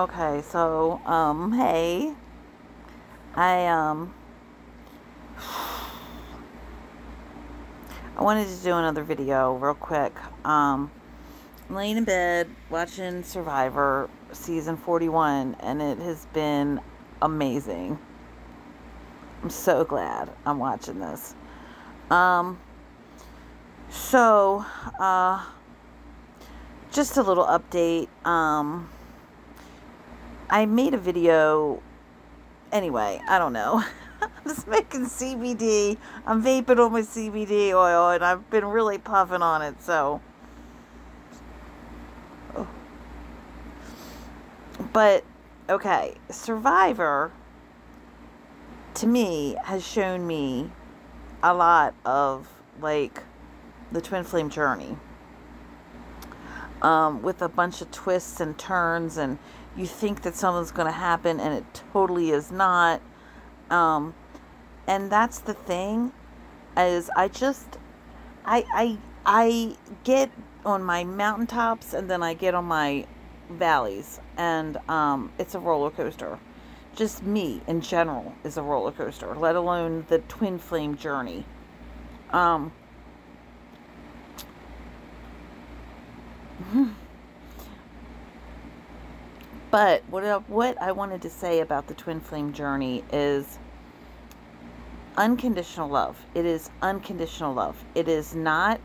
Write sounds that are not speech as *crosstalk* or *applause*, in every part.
Okay, so um hey. I um I wanted to do another video real quick. Um I'm laying in bed watching Survivor season 41 and it has been amazing. I'm so glad I'm watching this. Um so uh just a little update. Um I made a video. Anyway, I don't know. *laughs* I'm just making CBD. I'm vaping on my CBD oil, and I've been really puffing on it. So, but okay, Survivor to me has shown me a lot of like the twin flame journey um, with a bunch of twists and turns and you think that something's going to happen and it totally is not. Um, and that's the thing is i just i i i get on my mountaintops and then i get on my valleys and um, it's a roller coaster. Just me in general is a roller coaster let alone the twin flame journey. Um, *laughs* But what I, what I wanted to say about the twin flame journey is unconditional love. It is unconditional love. It is not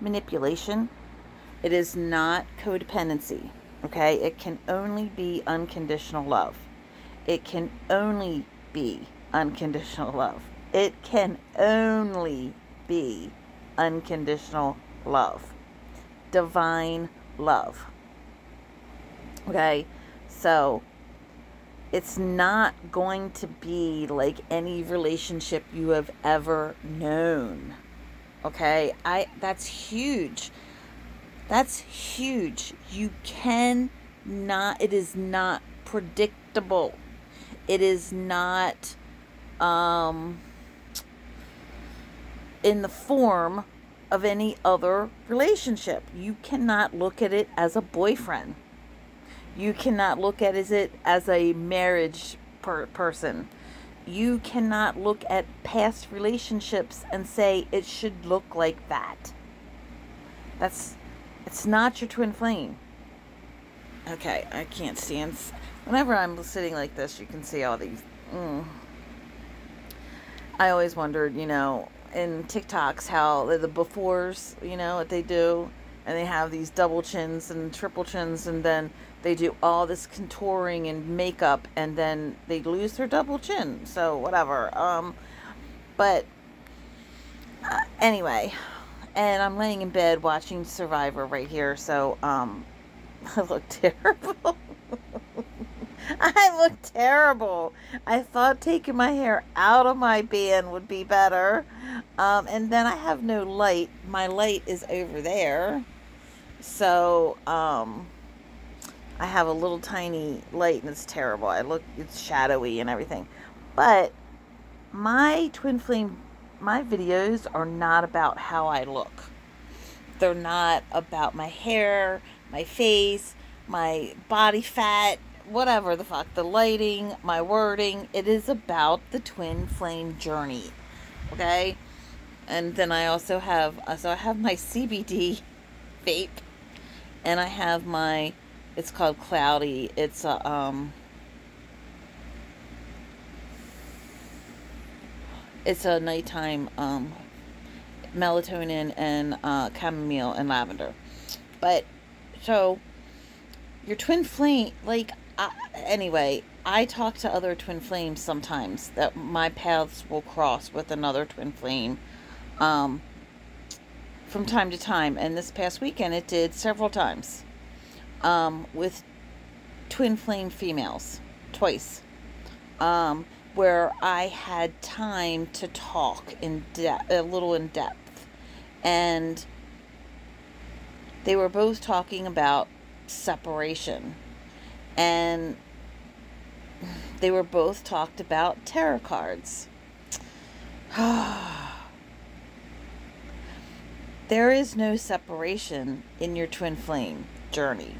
manipulation. It is not codependency. Okay? It can only be unconditional love. It can only be unconditional love. It can only be unconditional love. Divine love. Okay? So it's not going to be like any relationship you have ever known. Okay? I that's huge. That's huge. You can not it is not predictable. It is not um in the form of any other relationship. You cannot look at it as a boyfriend you cannot look at is it as a marriage per- person. You cannot look at past relationships and say it should look like that. That's it's not your twin flame. Okay, I can't stand. Whenever I'm sitting like this, you can see all these. Mm. I always wondered, you know, in TikToks how the, the befores, you know, what they do, and they have these double chins and triple chins, and then they do all this contouring and makeup and then they lose their double chin so whatever um but uh, anyway and i'm laying in bed watching survivor right here so um *laughs* i look terrible. *laughs* I look terrible. I thought taking my hair out of my band would be better um and then i have no light. My light is over there. So um I have a little tiny light and it's terrible. I look, it's shadowy and everything. But my twin flame, my videos are not about how I look. They're not about my hair, my face, my body fat, whatever the fuck, the lighting, my wording. It is about the twin flame journey. Okay? And then I also have, so I have my CBD *laughs* vape and I have my it's called Cloudy. It's a um it's a nighttime um melatonin and uh, chamomile and lavender. But so your twin flame like uh, anyway, I talk to other twin flames sometimes that my paths will cross with another twin flame um from time to time and this past weekend it did several times um, with twin flame females twice um, where I had time to talk in depth, a little in depth. And they were both talking about separation. And they were both talked about tarot cards. *sighs* there is no separation in your twin flame journey.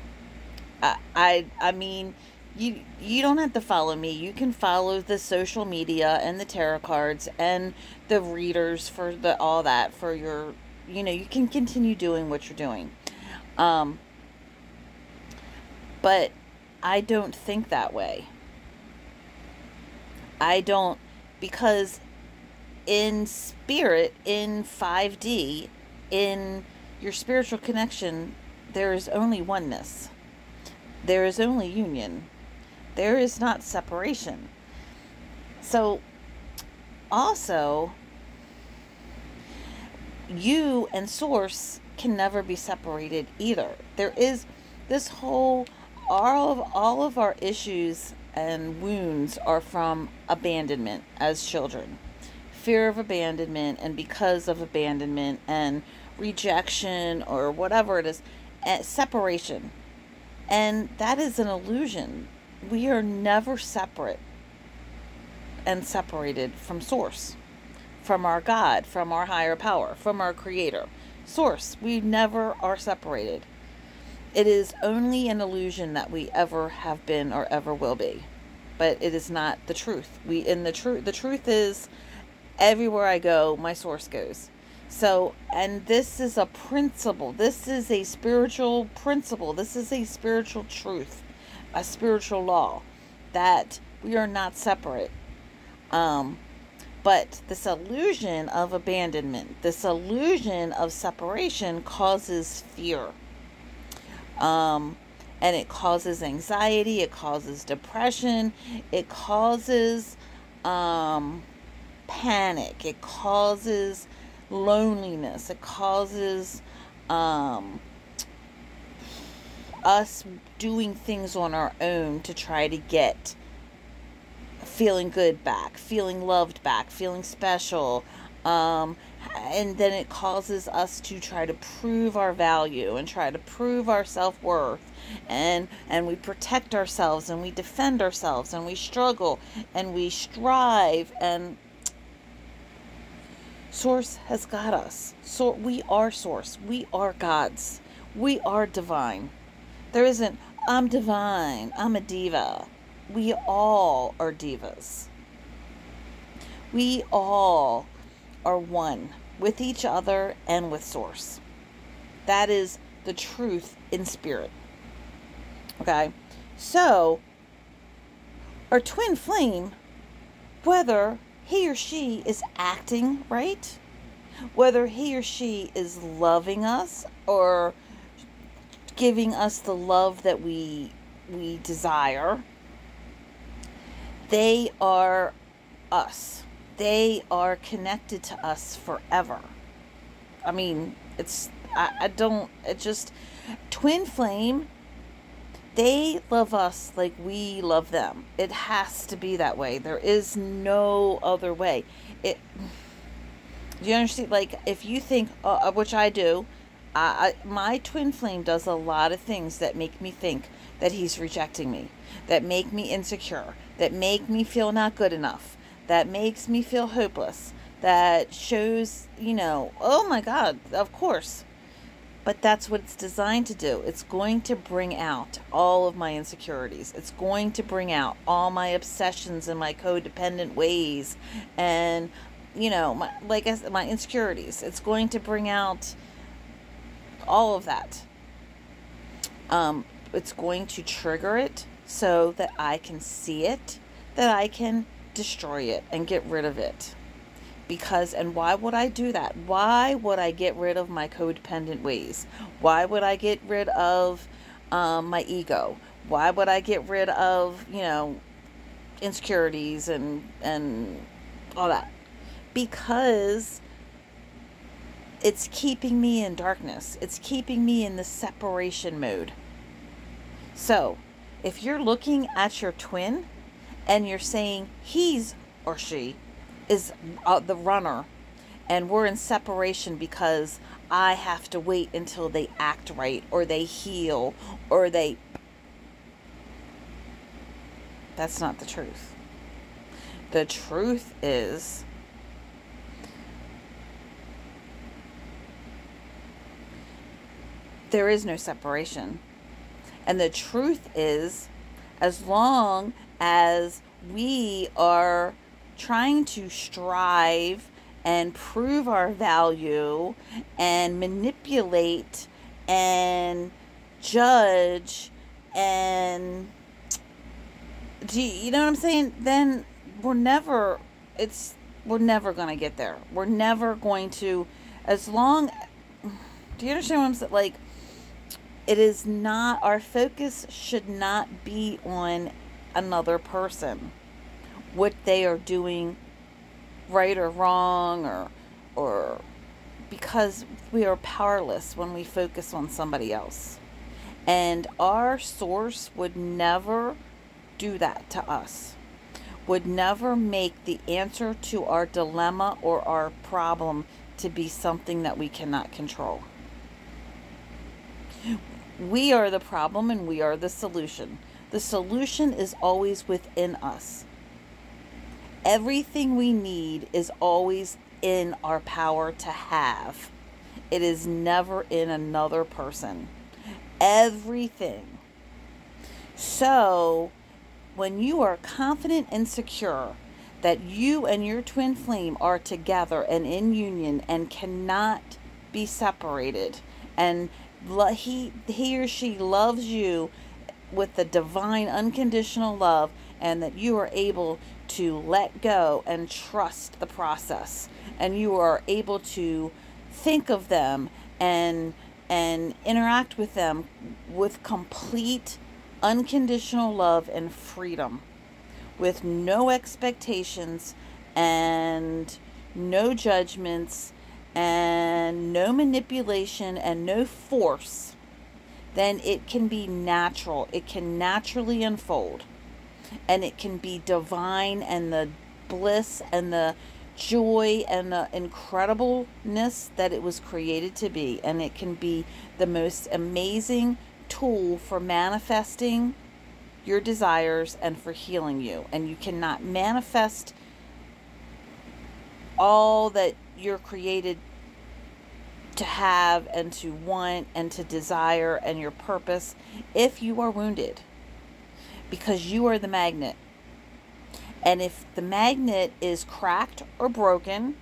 I, I, mean, you you don't have to follow me. You can follow the social media and the tarot cards and the readers for the all that for your you know, you can continue doing what you're doing. Um but I don't think that way. I don't because in spirit in 5D in your spiritual connection there is only oneness. There is only union there is not separation. So, also, you and source can never be separated either. There is this whole all of all of our issues and wounds are from abandonment as children. Fear of abandonment and because of abandonment and rejection or whatever it is, eh, separation. And that is an illusion we are never separate and separated from source, from our God, from our higher power, from our creator. Source, we never are separated. It is only an illusion that we ever have been or ever will be. But it is not the truth. We in the truth the truth is everywhere I go, my source goes. So, and this is a principle. This is a spiritual principle. This is a spiritual truth a spiritual law that we are not separate. Um, but this illusion of abandonment, this illusion of separation causes fear. Um, and it causes anxiety, it causes depression, it causes um, panic, it causes loneliness, it causes um, us doing things on our own to try to get feeling good back, feeling loved back, feeling special. Um, and then it causes us to try to prove our value and try to prove our self-worth and and we protect ourselves and we defend ourselves and we struggle and we strive and source has got us so we are source we are gods we are divine there isn't, I'm divine, I'm a diva. We all are divas. We all are one with each other and with Source. That is the truth in spirit. Okay? So, our twin flame, whether he or she is acting right, whether he or she is loving us or giving us the love that we we desire. They are us. They are connected to us forever. I mean, it's I, I don't it just twin flame they love us like we love them. It has to be that way. There is no other way. It do you understand? Like, if you think, uh, which I do, I, my twin flame does a lot of things that make me think that he's rejecting me, that make me insecure, that make me feel not good enough, that makes me feel hopeless, that shows, you know, oh my God, of course. But that's what it's designed to do. It's going to bring out all of my insecurities. It's going to bring out all my obsessions and my codependent ways and, you know, my, like I said, my insecurities. It's going to bring out all of that. Um, it's going to trigger it so that I can see it, that I can destroy it and get rid of it. Because, and why would I do that? Why would I get rid of my codependent ways? Why would I get rid of um, my ego? Why would I get rid of, you know, insecurities and, and all that? Because it's keeping me in darkness. It's keeping me in the separation mode. So, if you're looking at your twin and you're saying he's or she is uh, the runner and we're in separation because I have to wait until they act right or they heal or they. That's not the truth. The truth is there is no separation. And the truth is, as long as we are trying to strive and prove our value and manipulate and judge and do you, you know what I'm saying? Then we're never it's we're never going to get there. We're never going to as long do you understand what I'm saying? Like it is not our focus should not be on another person what they are doing right or wrong or or because we are powerless when we focus on somebody else and our source would never do that to us would never make the answer to our dilemma or our problem to be something that we cannot control we are the problem and we are the solution. The solution is always within us. Everything we need is always in our power to have. It is never in another person. Everything. So, when you are confident and secure that you and your twin flame are together and in union and cannot be separated, and he he or she loves you with the divine unconditional love and that you are able to let go and trust the process and you are able to think of them and and interact with them with complete unconditional love and freedom with no expectations and no judgments and no manipulation and no force, then it can be natural. It can naturally unfold. And it can be divine and the bliss and the joy and the incredibleness that it was created to be. And it can be the most amazing tool for manifesting your desires and for healing you. And you cannot manifest all that you're created to have and to want and to desire and your purpose if you are wounded because you are the magnet. And if the magnet is cracked or broken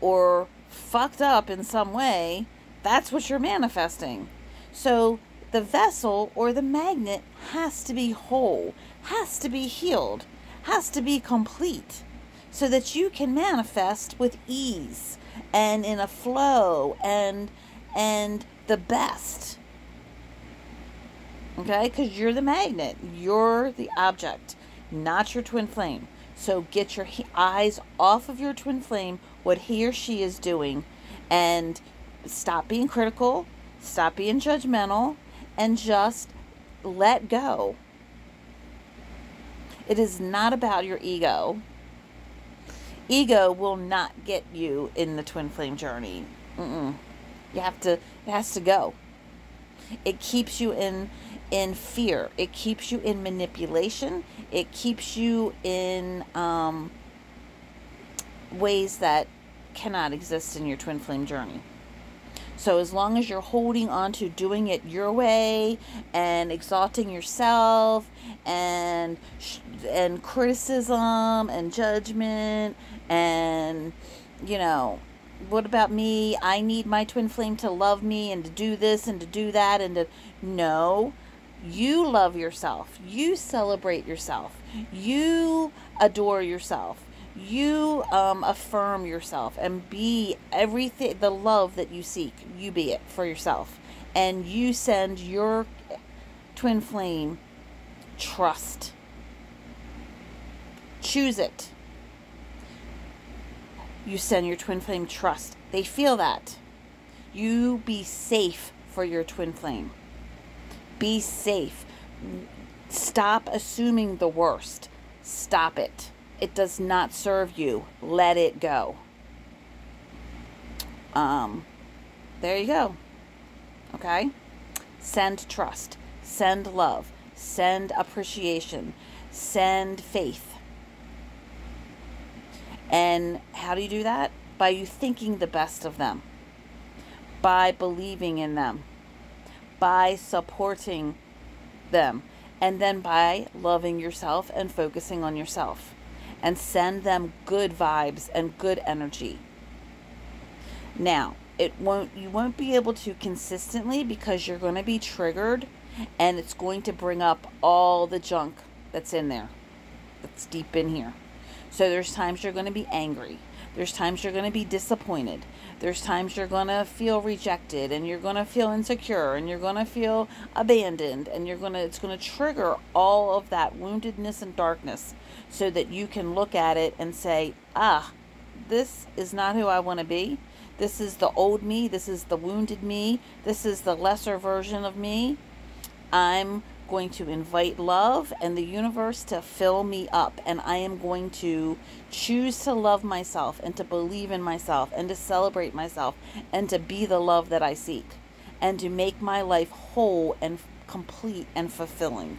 or fucked up in some way, that's what you're manifesting. So the vessel or the magnet has to be whole, has to be healed, has to be complete so that you can manifest with ease and in a flow and and the best okay because you're the magnet you're the object not your twin flame so get your eyes off of your twin flame what he or she is doing and stop being critical stop being judgmental and just let go it is not about your ego ego will not get you in the twin flame journey. Mm-mm. You have to. It has to go. It keeps you in in fear. It keeps you in manipulation. It keeps you in um, ways that cannot exist in your twin flame journey. So as long as you're holding on to doing it your way and exalting yourself and and criticism and judgment and you know what about me i need my twin flame to love me and to do this and to do that and to no you love yourself. You celebrate yourself. You adore yourself. You um, affirm yourself and be everything the love that you seek. You be it for yourself. And you send your twin flame trust. Choose it. You send your twin flame trust. They feel that. You be safe for your twin flame. Be safe. Stop assuming the worst. Stop it. It does not serve you. Let it go. Um, there you go. Okay? Send trust. Send love. Send appreciation. Send faith and how do you do that? By you thinking the best of them, by believing in them, by supporting them. And then by loving yourself and focusing on yourself and send them good vibes and good energy. Now, it won't you won't be able to consistently because you're going to be triggered and it's going to bring up all the junk that's in there. That's deep in here. So there's times you're going to be angry. There's times you're going to be disappointed. There's times you're going to feel rejected and you're going to feel insecure and you're going to feel abandoned and you're going to it's going to trigger all of that woundedness and darkness so that you can look at it and say, "Ah, this is not who I want to be. This is the old me, this is the wounded me, this is the lesser version of me. I'm going to invite love and the universe to fill me up. And I am going to choose to love myself and to believe in myself and to celebrate myself and to be the love that I seek and to make my life whole and complete and fulfilling.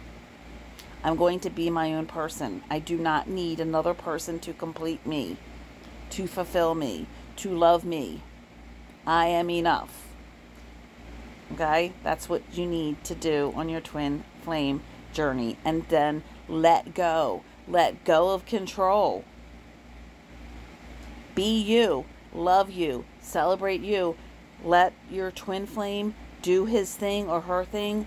I'm going to be my own person. I do not need another person to complete me, to fulfill me, to love me. I am enough. Okay? That's what you need to do on your twin flame journey. And then let go. Let go of control. Be you. Love you. Celebrate you. Let your twin flame do his thing or her thing.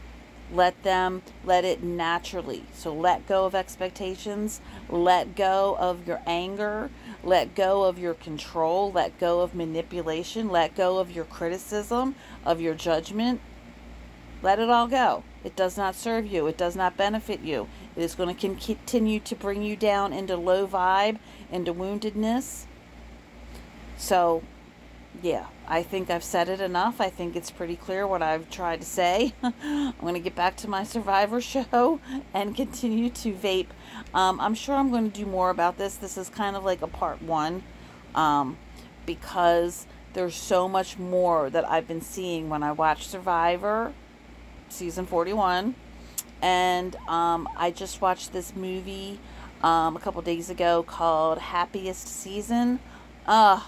Let them let it naturally. So let go of expectations. Let go of your anger. Let go of your control. Let go of manipulation. Let go of your criticism, of your judgment. Let it all go. It does not serve you. It does not benefit you. It is going to continue to bring you down into low vibe, into woundedness. So, yeah, I think I've said it enough. I think it's pretty clear what I've tried to say. *laughs* I'm going to get back to my survivor *laughs* show and continue to vape. Um, I'm sure I'm going to do more about this. This is kind of like a part one um, because there's so much more that I've been seeing when I watch Survivor season 41. And um, I just watched this movie um, a couple days ago called Happiest Season. Uh,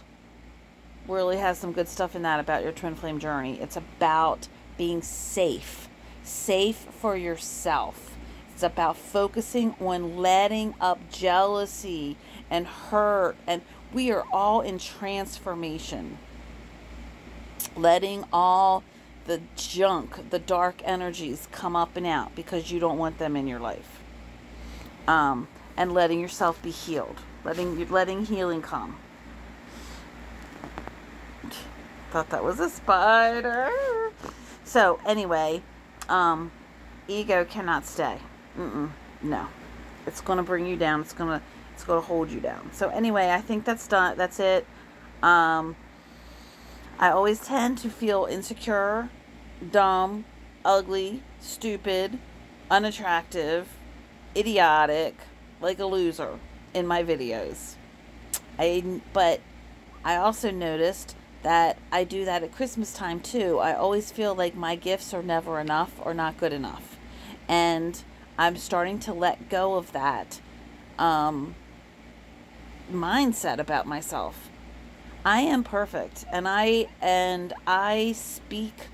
really has some good stuff in that about your twin flame journey. It's about being safe, safe for yourself. It's about focusing on letting up jealousy and hurt. And we are all in transformation. Letting all the junk, the dark energies come up and out because you don't want them in your life. Um, and letting yourself be healed, letting letting healing come. Thought that was a spider. So anyway, um, ego cannot stay. Mm-mm, no, it's gonna bring you down. It's gonna it's gonna hold you down. So anyway, I think that's done. That's it. Um, I always tend to feel insecure dumb, ugly, stupid, unattractive, idiotic, like a loser in my videos. I but I also noticed that I do that at Christmas time too. I always feel like my gifts are never enough or not good enough. And I'm starting to let go of that um, mindset about myself. I am perfect and I and I speak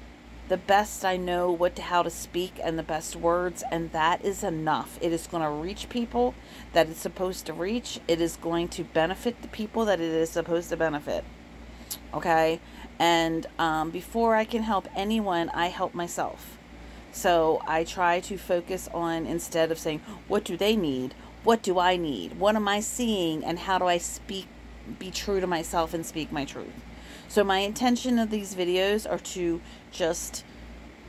the best I know what to, how to speak and the best words, and that is enough. It is going to reach people that it's supposed to reach. It is going to benefit the people that it is supposed to benefit. Okay, and um, before I can help anyone, I help myself. So I try to focus on instead of saying, "What do they need?" What do I need? What am I seeing? And how do I speak, be true to myself and speak my truth? So my intention of these videos are to just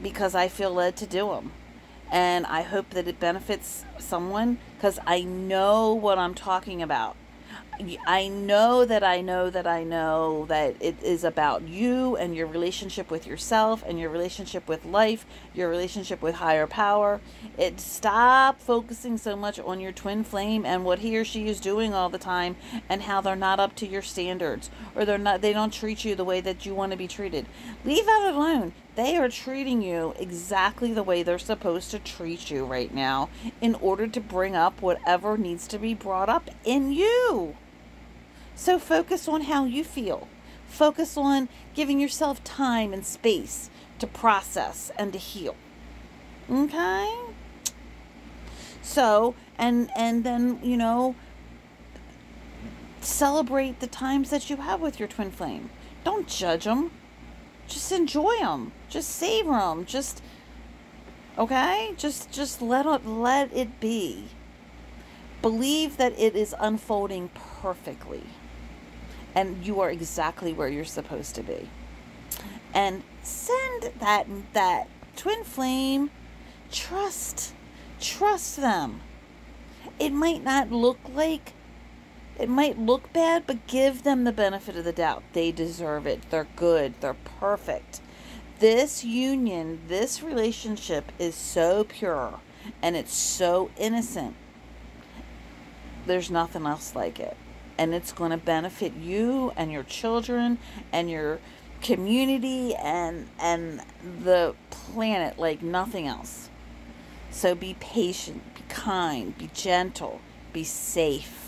because I feel led to do them. And I hope that it benefits someone because I know what I'm talking about. I know that I know that I know that it is about you and your relationship with yourself and your relationship with life, your relationship with higher power. It stop focusing so much on your twin flame and what he or she is doing all the time and how they're not up to your standards or they're not they don't treat you the way that you want to be treated. Leave that alone. They are treating you exactly the way they're supposed to treat you right now in order to bring up whatever needs to be brought up in you. So focus on how you feel. Focus on giving yourself time and space to process and to heal. Okay? So, and and then, you know, celebrate the times that you have with your twin flame. Don't judge them. Just enjoy them. Just savor them. Just okay? Just just let it let it be. Believe that it is unfolding perfectly. And you are exactly where you're supposed to be. And send that that twin flame trust trust them. It might not look like it might look bad, but give them the benefit of the doubt. They deserve it. They're good. They're perfect. This union, this relationship is so pure and it's so innocent. There's nothing else like it. And it's going to benefit you and your children and your community and and the planet like nothing else. So be patient, be kind, be gentle, be safe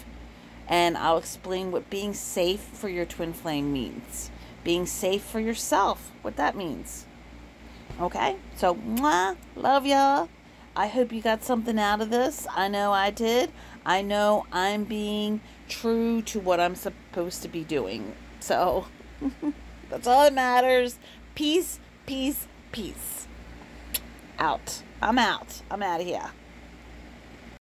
and I'll explain what being safe for your twin flame means. Being safe for yourself, what that means. Okay? So, mwah, love ya. I hope you got something out of this. I know I did. I know I'm being true to what I'm supposed to be doing. So, *laughs* that's all that matters. Peace, peace, peace. Out. I'm out. I'm out of here.